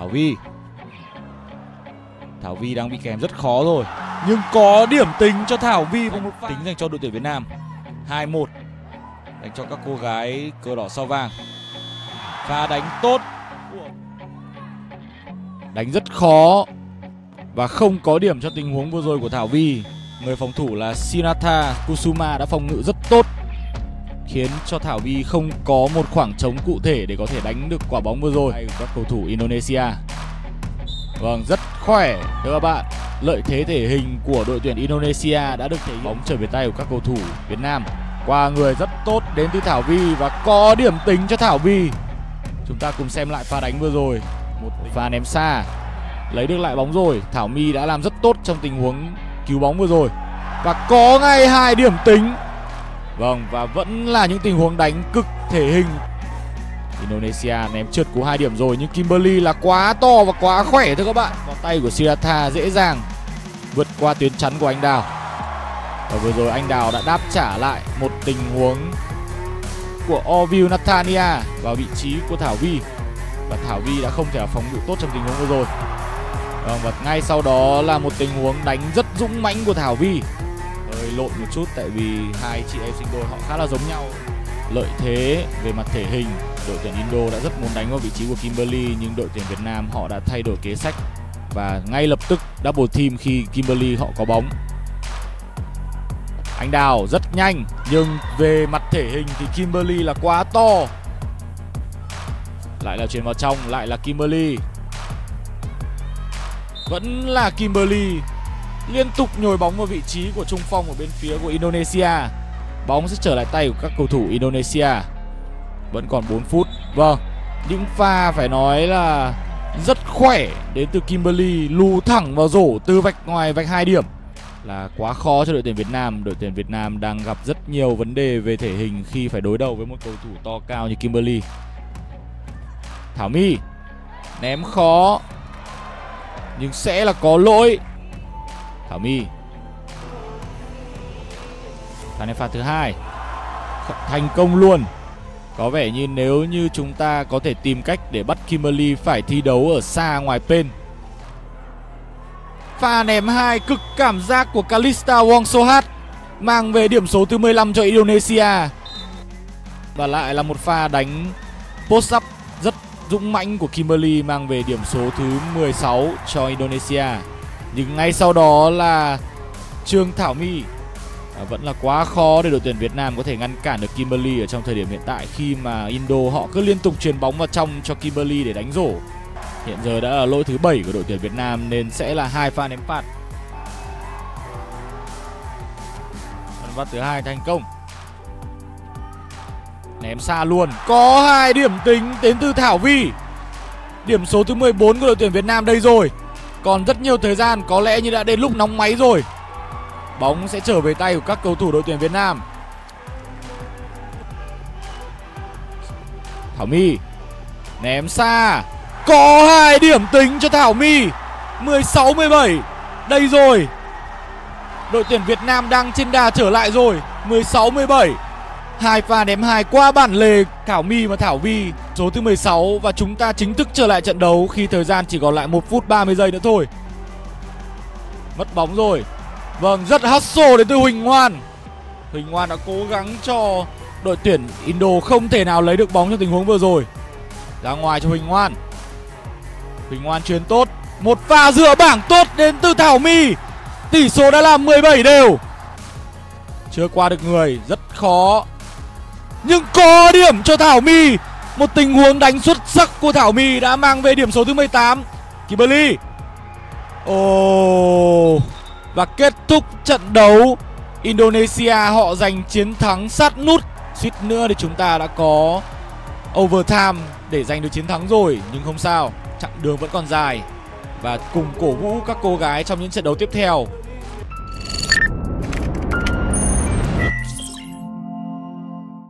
Thảo Vi. Thảo Vi đang bị kèm rất khó rồi. Nhưng có điểm tính cho Thảo Vi và một tính dành cho đội tuyển Việt Nam. 2-1 Dành cho các cô gái cờ đỏ sao vàng. Pha đánh tốt. Đánh rất khó. Và không có điểm cho tình huống vừa rồi của Thảo Vi. Người phòng thủ là Shinata Kusuma đã phòng ngự rất tốt khiến cho Thảo Vi không có một khoảng trống cụ thể để có thể đánh được quả bóng vừa rồi các cầu thủ Indonesia. Vâng, rất khỏe thưa các bạn. Lợi thế thể hình của đội tuyển Indonesia đã được thể hiện bóng trở về tay của các cầu thủ Việt Nam. Qua người rất tốt đến từ Thảo Vi và có điểm tính cho Thảo Vi. Chúng ta cùng xem lại pha đánh vừa rồi. Một pha ném xa. Lấy được lại bóng rồi. Thảo My đã làm rất tốt trong tình huống cứu bóng vừa rồi. Và có ngay hai điểm tính Vâng và vẫn là những tình huống đánh cực thể hình Indonesia ném trượt cú hai điểm rồi, nhưng Kimberly là quá to và quá khỏe thưa các bạn. Có tay của Sirata dễ dàng vượt qua tuyến chắn của anh Đào. Và vừa rồi anh Đào đã đáp trả lại một tình huống của Ovil Natania vào vị trí của Thảo Vi và Thảo Vi đã không thể phòng ngự tốt trong tình huống vừa rồi. Vâng và ngay sau đó là một tình huống đánh rất dũng mãnh của Thảo Vi hơi lộn một chút tại vì hai chị em sinh đôi họ khá là giống nhau. Lợi thế về mặt thể hình, đội tuyển Indo đã rất muốn đánh vào vị trí của Kimberly nhưng đội tuyển Việt Nam họ đã thay đổi kế sách và ngay lập tức double team khi Kimberly họ có bóng. Anh Đào rất nhanh, nhưng về mặt thể hình thì Kimberly là quá to. Lại là chuyển vào trong, lại là Kimberly vẫn là Kimberly liên tục nhồi bóng vào vị trí của trung phong ở bên phía của Indonesia. Bóng sẽ trở lại tay của các cầu thủ Indonesia. Vẫn còn 4 phút. Vâng, những pha phải nói là rất khỏe đến từ Kimberly lù thẳng vào rổ từ vạch ngoài vạch hai điểm là quá khó cho đội tuyển Việt Nam. Đội tuyển Việt Nam đang gặp rất nhiều vấn đề về thể hình khi phải đối đầu với một cầu thủ to cao như Kimberly. Thảo My ném khó nhưng sẽ là có lỗi Thảo My Pha ném phạt thứ hai. Thành công luôn. Có vẻ như nếu như chúng ta có thể tìm cách để bắt Kimberly phải thi đấu ở xa ngoài pen Pha ném hai cực cảm giác của Kalista Wongsohat Mang về điểm số thứ 15 cho Indonesia. Và lại là một pha đánh post up rất dũng mãnh của Kimberly, mang về điểm số thứ 16 cho Indonesia nhưng ngay sau đó là Trương Thảo My à, vẫn là quá khó để đội tuyển Việt Nam có thể ngăn cản được Kimberly ở trong thời điểm hiện tại khi mà Indo họ cứ liên tục truyền bóng vào trong cho Kimberly để đánh rổ. Hiện giờ đã là lỗi thứ 7 của đội tuyển Việt Nam nên sẽ là hai pha ném phạt. Phần phát thứ hai thành công. Ném xa luôn. Có hai điểm tính đến từ Thảo Vi. Điểm số thứ 14 của đội tuyển Việt Nam đây rồi. Còn rất nhiều thời gian, có lẽ như đã đến lúc nóng máy rồi. Bóng sẽ trở về tay của các cầu thủ đội tuyển Việt Nam. Thảo My Ném xa. Có hai điểm tính cho Thảo My. 16-17 Đây rồi. Đội tuyển Việt Nam đang trên đà trở lại rồi. 16-17 Hai pha ném hai qua bản lề Thảo My và Thảo Vi số thứ 16 và chúng ta chính thức trở lại trận đấu khi thời gian chỉ còn lại 1 phút 30 giây nữa thôi. Mất bóng rồi. Vâng, rất hustle đến từ Huỳnh Ngoan. Huỳnh Ngoan đã cố gắng cho đội tuyển Indo không thể nào lấy được bóng trong tình huống vừa rồi. Ra ngoài cho Huỳnh Ngoan. Huỳnh Ngoan truyền tốt. Một pha dựa bảng tốt đến từ Thảo My. Tỷ số đã là 17 đều. Chưa qua được người, rất khó nhưng có điểm cho Thảo My Một tình huống đánh xuất sắc của Thảo My đã mang về điểm số thứ 18 Kimberly Ồ. Oh. Và kết thúc trận đấu, Indonesia họ giành chiến thắng sát nút. Suýt nữa thì chúng ta đã có overtime để giành được chiến thắng rồi, Nhưng không sao, Chặng đường vẫn còn dài. Và cùng cổ vũ các cô gái trong những trận đấu tiếp theo.